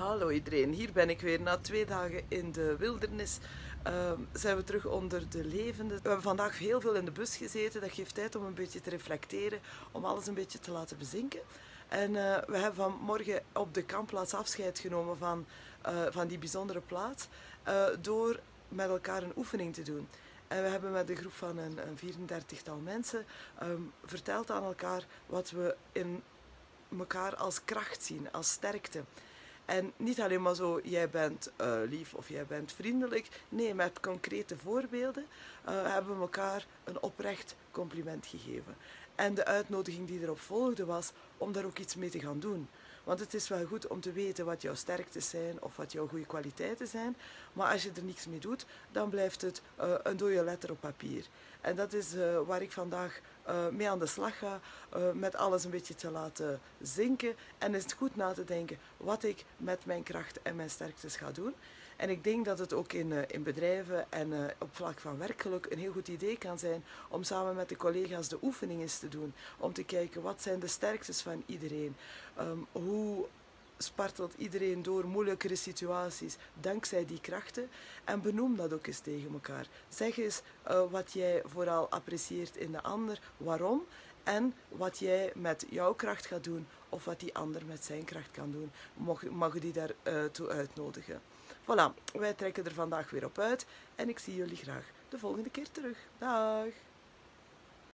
Hallo iedereen, hier ben ik weer na twee dagen in de wildernis. Ehm, zijn we terug onder de levenden. We hebben vandaag heel veel in de bus gezeten. Dat geeft tijd om een beetje te reflecteren, om alles een beetje te laten bezinken. En uh, we hebben vanmorgen op de kampplaats afscheid genomen van, uh, van die bijzondere plaats uh, door met elkaar een oefening te doen. En we hebben met een groep van een, een 34-tal mensen um, verteld aan elkaar wat we in elkaar als kracht zien, als sterkte. En niet alleen maar zo, jij bent uh, lief of jij bent vriendelijk. Nee, met concrete voorbeelden uh, hebben we elkaar een oprecht compliment gegeven. En de uitnodiging die erop volgde was om daar ook iets mee te gaan doen. Want het is wel goed om te weten wat jouw sterktes zijn of wat jouw goede kwaliteiten zijn. Maar als je er niks mee doet, dan blijft het uh, een dode letter op papier. En dat is uh, waar ik vandaag uh, mee aan de slag ga. met alles een beetje te laten zinken. En is het goed na te denken wat ik met mijn kracht en mijn sterktes ga doen. En ik denk dat het ook in, in bedrijven en op vlak van werkgeluk een heel goed idee kan zijn om samen met de collega's de oefening eens te doen. Om te kijken wat zijn de sterktes van iedereen. Um, hoe spartelt iedereen door moeilijkere situaties dankzij die krachten. En benoem dat ook eens tegen elkaar. Zeg eens uh, wat jij vooral apprecieert in de ander, waarom en wat jij met jouw kracht gaat doen of wat die ander met zijn kracht kan doen. Mag, mag die daartoe uh, uitnodigen. Voilà, wij trekken er vandaag weer op uit en ik zie jullie graag de volgende keer terug. Dag!